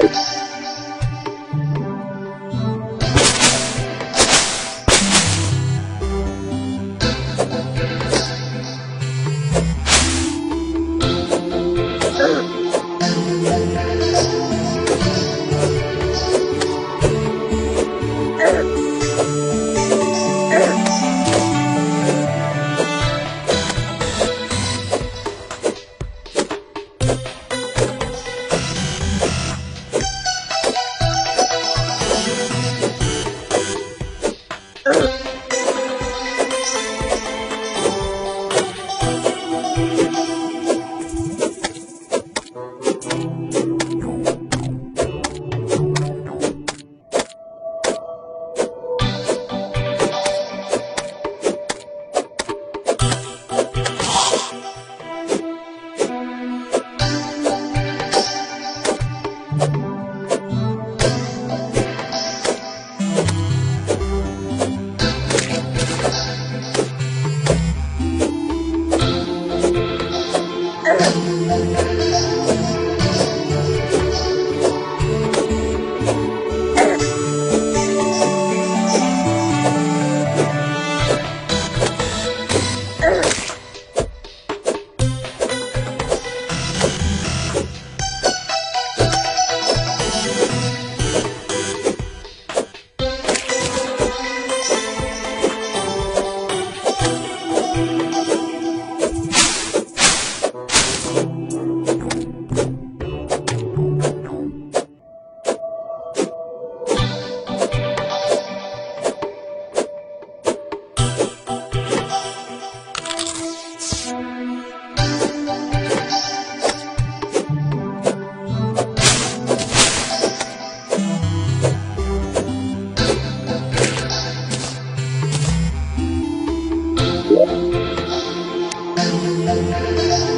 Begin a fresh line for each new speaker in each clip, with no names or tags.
Thanks. Oh, Thank you.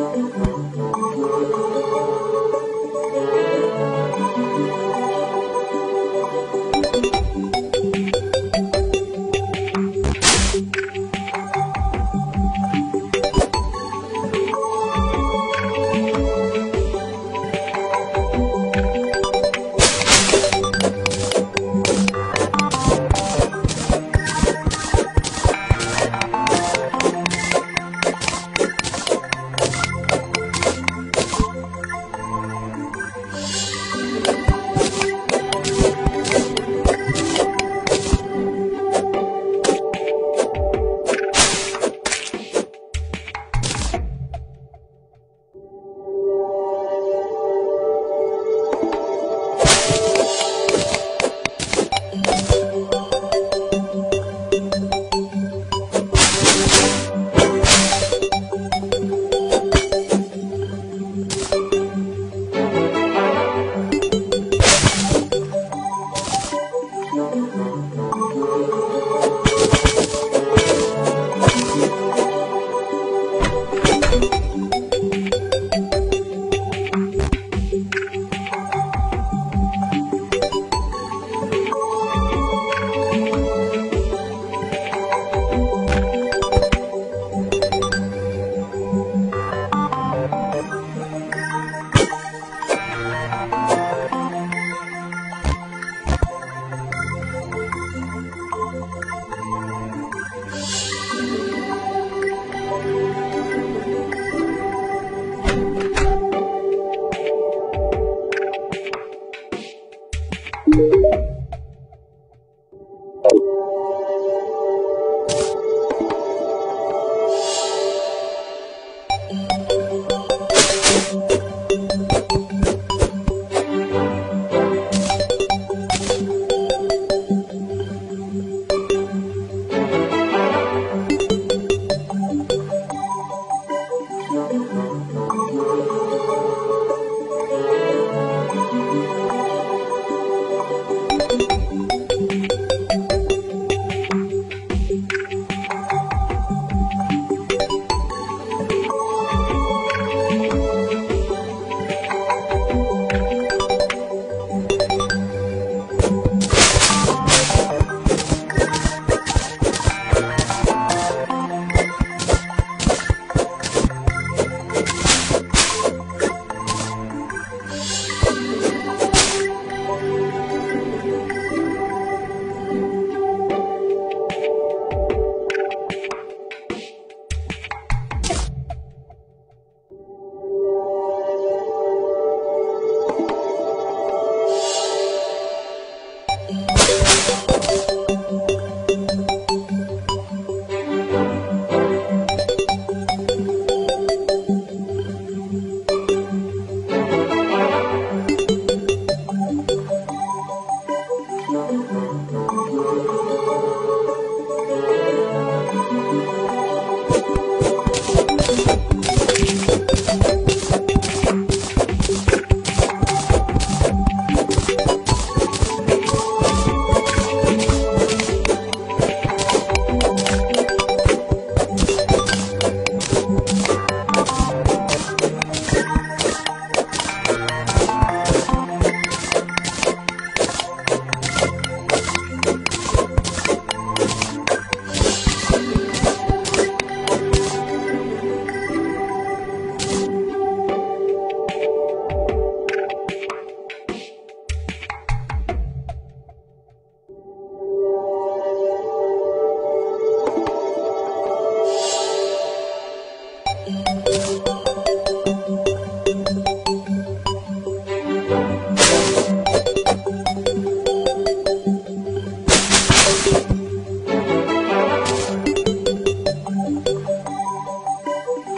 Thank you.